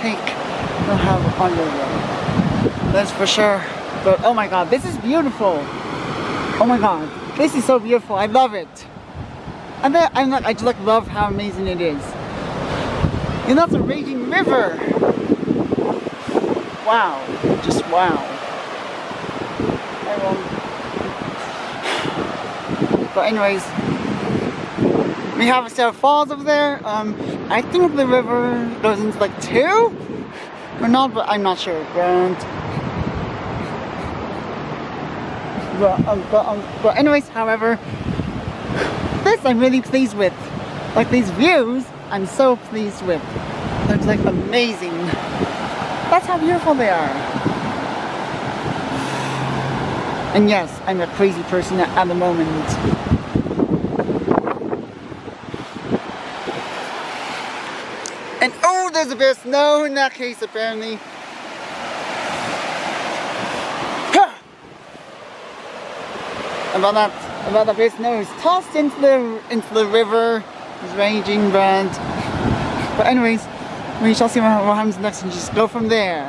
take the have on the road. That's for sure. But oh my god, this is beautiful. Oh my god, this is so beautiful. I love it. And then I'm like, I just like love how amazing it is. And that's a raging river. Wow, just wow. But anyways, we have a set of falls over there. Um, I think the river goes into like two or not, but I'm not sure. But, but, um, but, um, but anyways, however, this I'm really pleased with. Like these views, I'm so pleased with. They're like amazing. That's how beautiful they are. And yes, I'm a crazy person at the moment. And oh, there's a bit of snow in that case, apparently. about that, about that of snow is tossed into the into the river. It's raging, but but anyways, we shall see what happens next and just go from there.